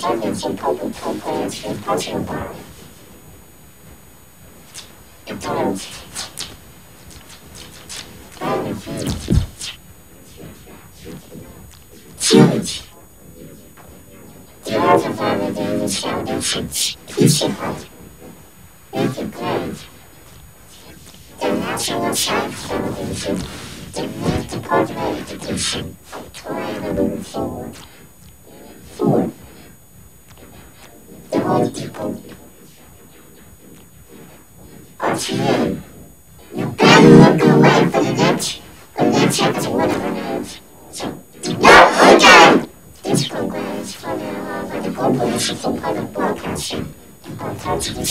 championship public players with personal power. McDonald's. Huge. The other family Davis Foundation's Pizza Hut. Make it great. The National Science Foundation. The New Department of Education. To forward. Forward. The. RTA. You better look away for the next, the episode one of our names. So, no, again! This program is funded along by the Corporation for Public Broadcasting. and Broadcasting is